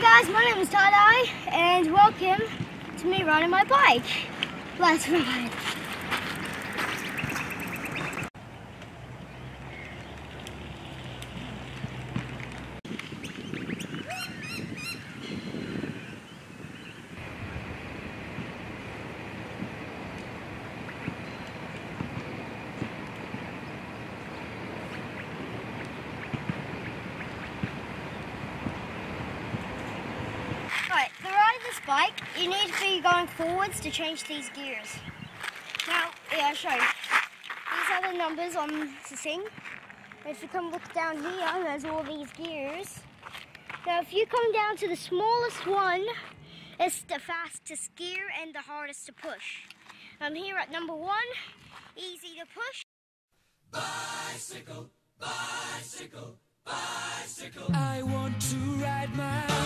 guys, my name is Tie and welcome to me riding my bike. Let's ride. Right, the ride of this bike, you need to be going forwards to change these gears. Now, yeah, I'll show you. These are the numbers on the thing. If you come look down here, there's all these gears. Now, if you come down to the smallest one, it's the fastest gear and the hardest to push. I'm here at number one, easy to push. Bicycle, bicycle, bicycle. I want to ride my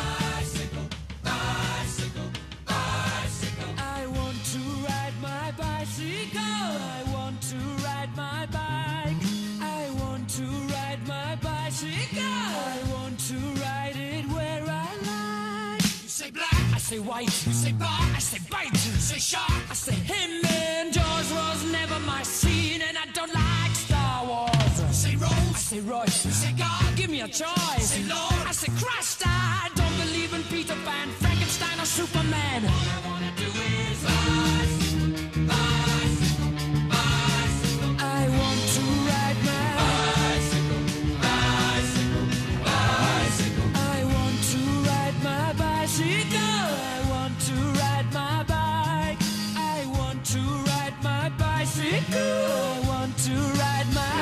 say white, you say bar, I say bite, you say shark. I say him and Jaws was never my scene, and I don't like Star Wars. You say I rose, say Royce. you say God, Give me a choice. Say Lord. I say Christ, I want to ride my